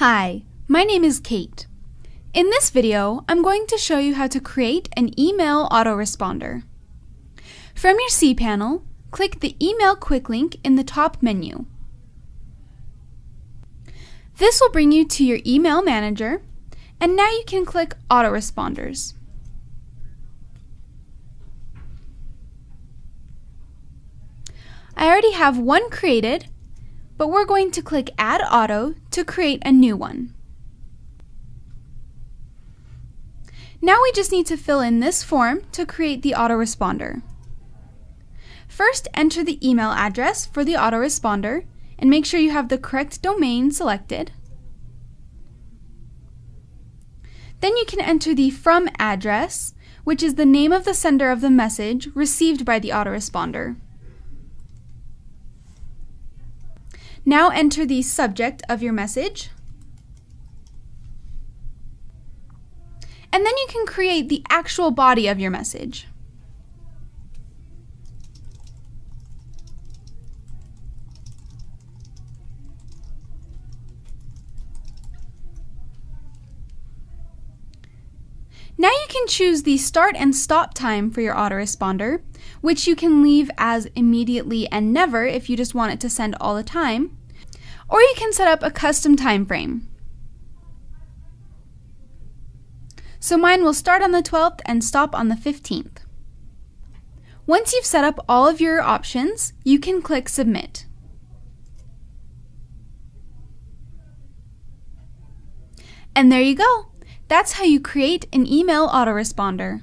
Hi, my name is Kate. In this video, I'm going to show you how to create an email autoresponder. From your cPanel, click the Email Quick link in the top menu. This will bring you to your email manager, and now you can click Autoresponders. I already have one created, but we're going to click Add Auto to create a new one. Now we just need to fill in this form to create the autoresponder. First, enter the email address for the autoresponder and make sure you have the correct domain selected. Then you can enter the from address, which is the name of the sender of the message received by the autoresponder. Now enter the subject of your message. And then you can create the actual body of your message. Now you can choose the start and stop time for your autoresponder, which you can leave as immediately and never if you just want it to send all the time, or you can set up a custom time frame. So mine will start on the 12th and stop on the 15th. Once you've set up all of your options, you can click Submit. And there you go. That's how you create an email autoresponder.